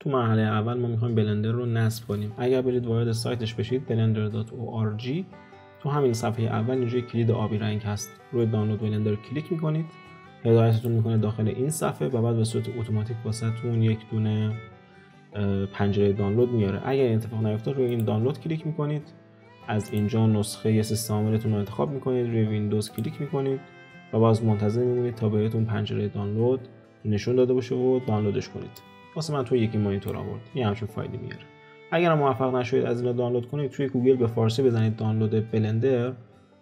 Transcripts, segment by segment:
تو مرحله اول ما می‌خوایم بلندر رو نصب کنیم. اگر برید وارد سایتش بشید blender.org تو همین صفحه اول اینجا کلید آبی رنگ هست. روی دانلود بلندر کلیک می‌کنید. هدایتتون می‌کنه داخل این صفحه و بعد به صورت اتوماتیک واسهتون یک دونه پنجره دانلود میاره. اگر این اتفاق نیفتاد روی این دانلود کلیک می‌کنید. از اینجا نسخه سیستم رو انتخاب می‌کنید. روی ویندوز کلیک می‌کنید و باز منتظر میمونید تا بهتون پنجره دانلود نشون داده بشه و دانلودش کنید. واسه من تو یکی مانیتور آورد. یه همچین فایلی میاره. اگر موفق نشدید از اینا دانلود کنید توی گوگل به فارسی بزنید دانلود بلندر.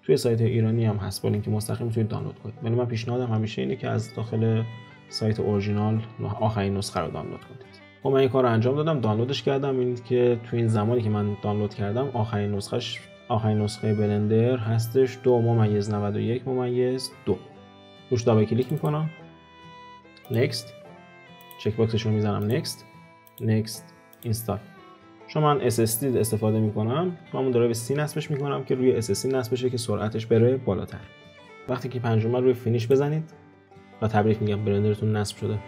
توی سایت ایرانی هم هست با لینک مستقیم می‌تونید دانلود کنید. ولی من پیشنهادم همیشه اینه که از داخل سایت اورجینال آخرین نسخه رو دانلود کنید. خب من این کار رو انجام دادم دانلودش کردم. این که تو این زمانی که من دانلود کردم آخرین نسخهش آخرین نسخه بلندر هستش. دو ممیز 91 ممیز دو. روش double click می‌کنم. next check box ش رو می‌زنم next next install چون من SSD استفاده می‌کنم همون درایو C نصبش می‌کنم که روی SSD نصب بشه که سرعتش بره بالاتر. وقتی که پنجم روی finish بزنید و تبریک میگم بلندرتون نصب شده.